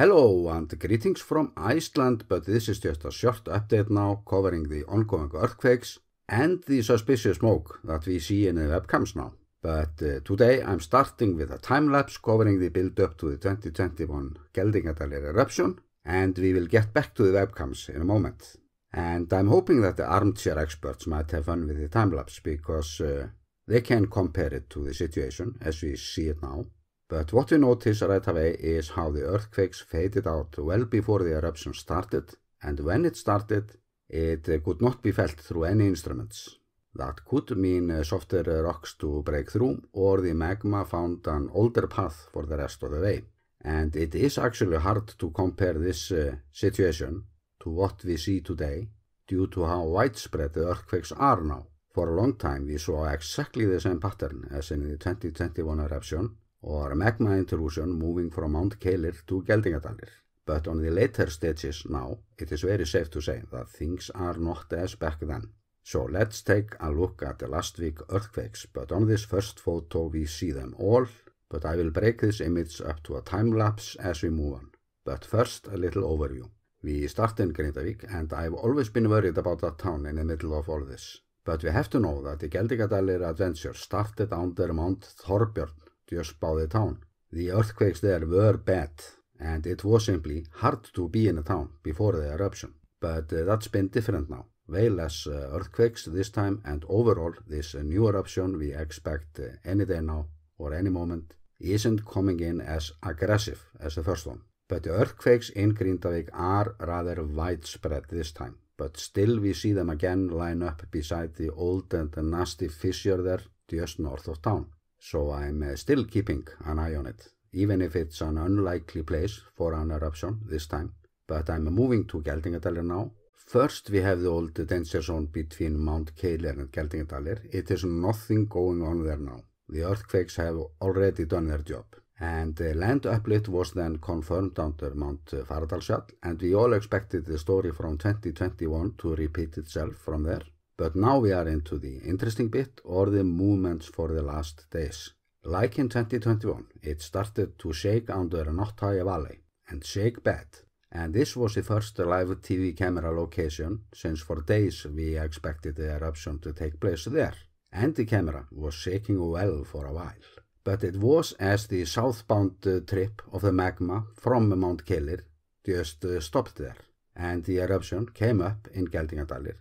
Hello and greetings from Iceland, but this is just a short update now covering the ongoing earthquakes and the suspicious smoke that we see in the webcams now. But uh, today I'm starting with a time-lapse covering the build-up to the 2021 Geldingadalur eruption and we will get back to the webcams in a moment. And I'm hoping that the armchair experts might have fun with the time-lapse because uh, they can compare it to the situation as we see it now but what we notice right away is how the earthquakes faded out well before the eruption started, and when it started, it could not be felt through any instruments. That could mean softer rocks to break through, or the magma found an older path for the rest of the way. And it is actually hard to compare this uh, situation to what we see today due to how widespread the earthquakes are now. For a long time we saw exactly the same pattern as in the 2021 eruption or magma intrusion moving from Mount Keilir to Geldingadalir. But on the later stages now, it is very safe to say that things are not as back then. So let's take a look at the last week earthquakes, but on this first photo we see them all, but I will break this image up to a time lapse as we move on. But first a little overview. We start in Grindavik and I've always been worried about that town in the middle of all this. But we have to know that the Geldingadalir adventure started under Mount Thorbjörn just by the town. The earthquakes there were bad and it was simply hard to be in a town before the eruption. But uh, that's been different now. Way less uh, earthquakes this time and overall this uh, new eruption we expect uh, any day now or any moment isn't coming in as aggressive as the first one. But the earthquakes in Grindavik are rather widespread this time. But still we see them again line up beside the old and nasty fissure there just north of town so I'm uh, still keeping an eye on it, even if it's an unlikely place for an eruption this time. But I'm moving to Geldingadalur now. First we have the old danger zone between Mount Keilir and Geldingadalur. It is nothing going on there now. The earthquakes have already done their job. And the land uplift was then confirmed under Mount Faradalsfjall and we all expected the story from 2021 to repeat itself from there. But now we are into the interesting bit or the movements for the last days. Like in 2021, it started to shake under Nottaya Valley and shake bad. And this was the first live TV camera location since for days we expected the eruption to take place there. And the camera was shaking well for a while. But it was as the southbound uh, trip of the magma from Mount Keilir just uh, stopped there. And the eruption came up in Geldingadalir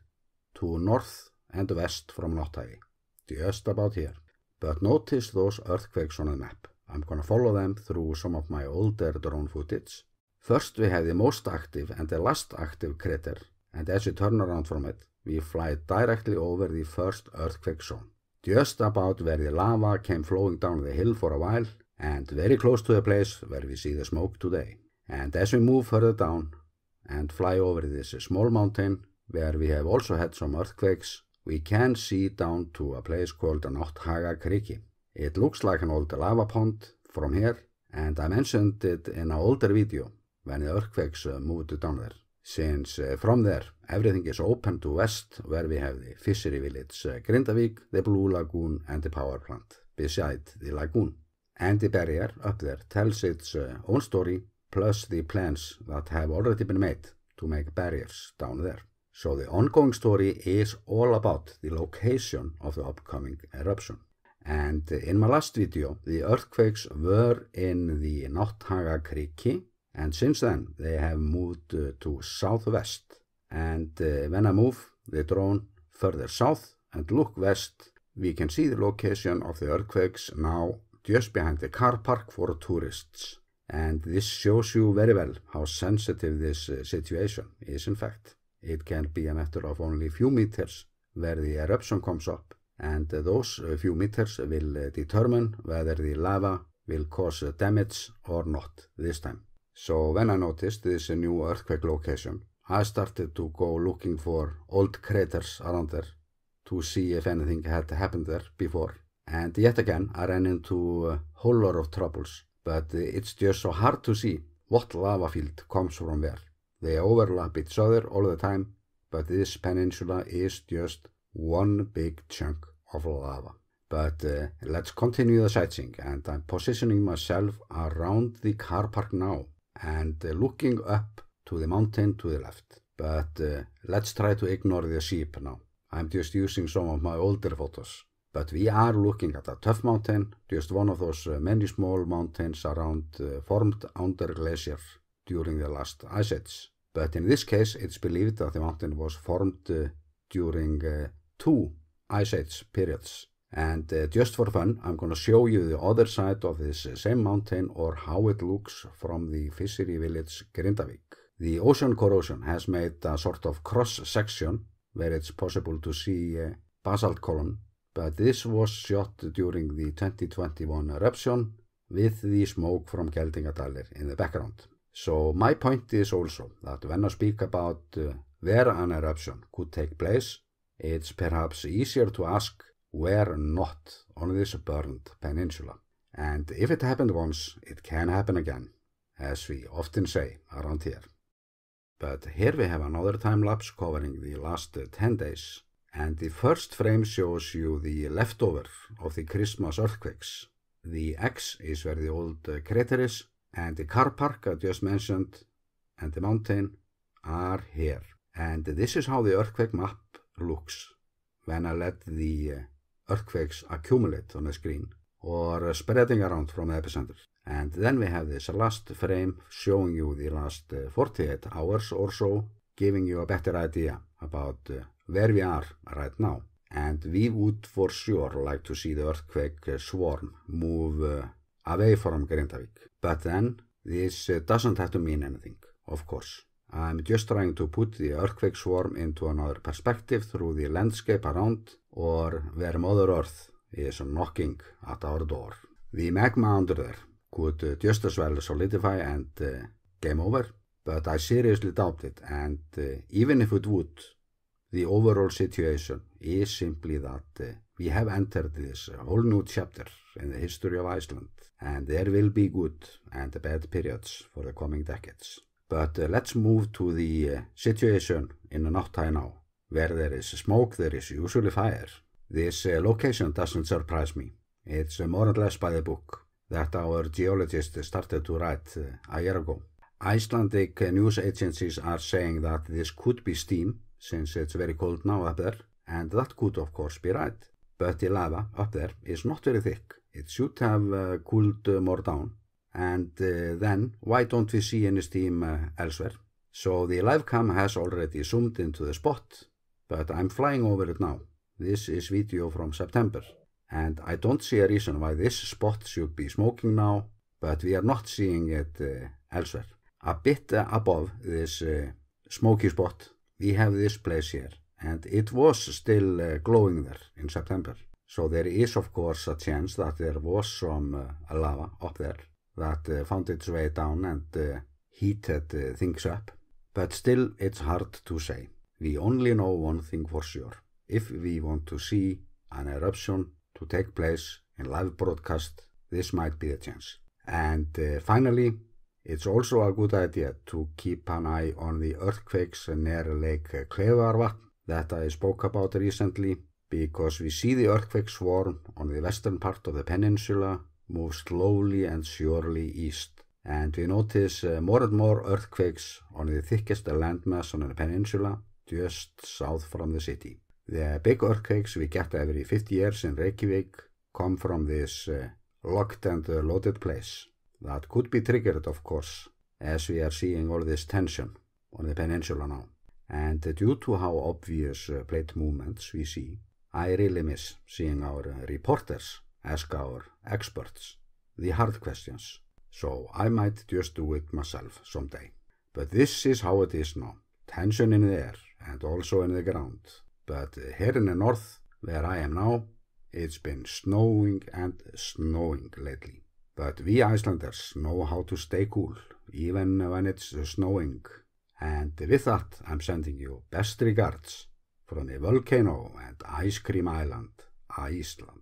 to north and west from Nottægi, just about here. But notice those earthquakes on the map. I'm gonna follow them through some of my older drone footage. First we have the most active and the last active crater, and as we turn around from it, we fly directly over the first earthquake zone. Just about where the lava came flowing down the hill for a while, and very close to the place where we see the smoke today. And as we move further down and fly over this small mountain, where we have also had some earthquakes, we can see down to a place called Notthaga Kriki. It looks like an old lava pond from here, and I mentioned it in an older video when the earthquakes uh, moved down there. Since uh, from there everything is open to west where we have the fishery village uh, Grindavik, the Blue Lagoon and the power plant beside the lagoon. And the barrier up there tells its uh, own story plus the plans that have already been made to make barriers down there. So the ongoing story is all about the location of the upcoming eruption. And in my last video, the earthquakes were in the Notthaga Kriki, and since then they have moved uh, to southwest. And uh, when I move the drone further south and look west, we can see the location of the earthquakes now just behind the car park for tourists. And this shows you very well how sensitive this uh, situation is in fact. It can be a matter of only few meters where the eruption comes up and those few meters will determine whether the lava will cause damage or not this time. So when I noticed this new earthquake location, I started to go looking for old craters around there to see if anything had happened there before. And yet again, I ran into a whole lot of troubles, but it's just so hard to see what lava field comes from where. They overlap each other all the time, but this peninsula is just one big chunk of lava. But uh, let's continue the sightseeing and I'm positioning myself around the car park now and uh, looking up to the mountain to the left. But uh, let's try to ignore the sheep now. I'm just using some of my older photos. But we are looking at a tough mountain, just one of those uh, many small mountains around uh, formed under glacier during the last ice age. But in this case, it's believed that the mountain was formed uh, during uh, two ice age periods. And uh, just for fun, I'm going to show you the other side of this same mountain or how it looks from the fishery village Grindavik. The ocean corrosion has made a sort of cross section where it's possible to see a basalt column, but this was shot during the 2021 eruption with the smoke from Geldingadalir in the background. So my point is also that when I speak about uh, where an eruption could take place, it's perhaps easier to ask where not on this burned peninsula. And if it happened once, it can happen again, as we often say around here. But here we have another time lapse covering the last 10 days. And the first frame shows you the leftover of the Christmas earthquakes. The X is where the old crater is, and the car park I just mentioned and the mountain are here. And this is how the earthquake map looks when I let the earthquakes accumulate on the screen or spreading around from the epicenter. And then we have this last frame showing you the last 48 hours or so, giving you a better idea about where we are right now. And we would for sure like to see the earthquake swarm move away from Grindavik. But then this doesn't have to mean anything, of course. I'm just trying to put the earthquake swarm into another perspective through the landscape around or where Mother Earth is knocking at our door. The magma under there could just as well solidify and uh, game over, but I seriously doubt it and uh, even if it would, the overall situation is simply that uh, we have entered this whole new chapter in the history of Iceland and there will be good and bad periods for the coming decades. But uh, let's move to the uh, situation in Nátthagi now. Where there is smoke, there is usually fire. This uh, location doesn't surprise me. It's more or less by the book that our geologist started to write a year ago. Icelandic news agencies are saying that this could be steam, since it's very cold now up there, and that could of course be right. But the lava up there is not very thick. It should have uh, cooled uh, more down, and uh, then why don't we see any steam elsewhere? So the live cam has already zoomed into the spot, but I'm flying over it now. This is video from September, and I don't see a reason why this spot should be smoking now, but we are not seeing it uh, elsewhere. A bit uh, above this uh, smoky spot, we have this place here, and it was still uh, glowing there in September. So there is of course a chance that there was some uh, lava up there that uh, found its way down and heated things up. But still, it's hard to say. We only know one thing for sure. If we want to see an eruption to take place in live broadcast, this might be a chance. And uh, finally, it's also a good idea to keep an eye on the earthquakes near Lake Klevarvatn that I spoke about recently because we see the earthquake swarm on the western part of the peninsula move slowly and surely east and we notice uh, more and more earthquakes on the thickest landmass on the peninsula just south from the city. The big earthquakes we get every 50 years in Reykjavik come from this uh, locked and uh, loaded place. That could be triggered, of course, as we are seeing all this tension on the peninsula now. And due to how obvious uh, plate movements we see, I really miss seeing our uh, reporters ask our experts the hard questions so I might just do it myself someday. But this is how it is now. Tension in the air and also in the ground. But here in the north, where I am now, it's been snowing and snowing lately. But we Icelanders know how to stay cool, even when it's snowing. And with that, I'm sending you best regards from the volcano and ice cream island, Iceland.